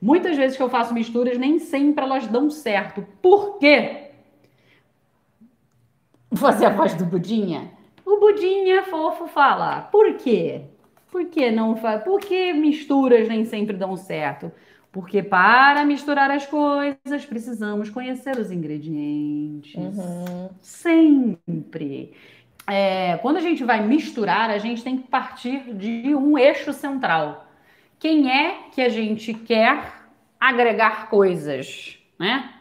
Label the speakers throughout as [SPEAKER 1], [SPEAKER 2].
[SPEAKER 1] Muitas vezes que eu faço misturas, nem sempre elas dão certo. Por quê? Fazer a voz do Budinha. O Budinha fofo fala. Por quê? Por que não faz? Por que misturas nem sempre dão certo? Porque para misturar as coisas precisamos conhecer os ingredientes. Uhum. Sempre. É, quando a gente vai misturar, a gente tem que partir de um eixo central quem é que a gente quer agregar coisas, né?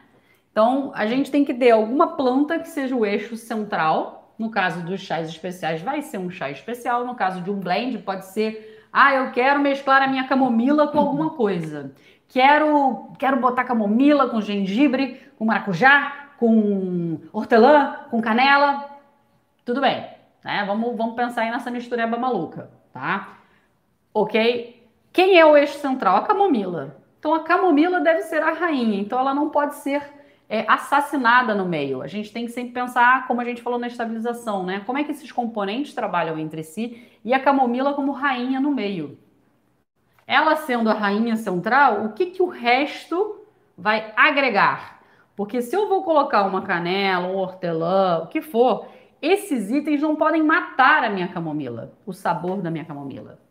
[SPEAKER 1] Então, a gente tem que ter alguma planta que seja o eixo central. No caso dos chás especiais, vai ser um chá especial. No caso de um blend, pode ser, ah, eu quero mesclar a minha camomila com alguma coisa. Quero, quero botar camomila com gengibre, com maracujá, com hortelã, com canela. Tudo bem, né? Vamos, vamos pensar aí nessa mistureba maluca, tá? Ok? Quem é o eixo central? A camomila. Então a camomila deve ser a rainha, então ela não pode ser é, assassinada no meio. A gente tem que sempre pensar, como a gente falou na estabilização, né? Como é que esses componentes trabalham entre si e a camomila como rainha no meio. Ela sendo a rainha central, o que, que o resto vai agregar? Porque se eu vou colocar uma canela, um hortelã, o que for, esses itens não podem matar a minha camomila, o sabor da minha camomila.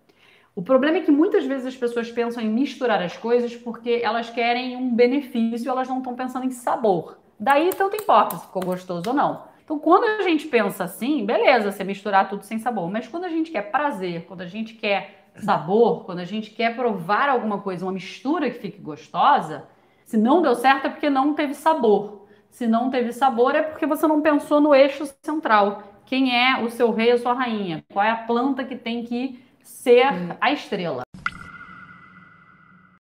[SPEAKER 1] O problema é que muitas vezes as pessoas pensam em misturar as coisas porque elas querem um benefício, elas não estão pensando em sabor. Daí tanto importa se ficou gostoso ou não. Então, quando a gente pensa assim, beleza, você misturar tudo sem sabor, mas quando a gente quer prazer, quando a gente quer sabor, quando a gente quer provar alguma coisa, uma mistura que fique gostosa, se não deu certo é porque não teve sabor. Se não teve sabor é porque você não pensou no eixo central. Quem é o seu rei, a sua rainha? Qual é a planta que tem que ser a estrela.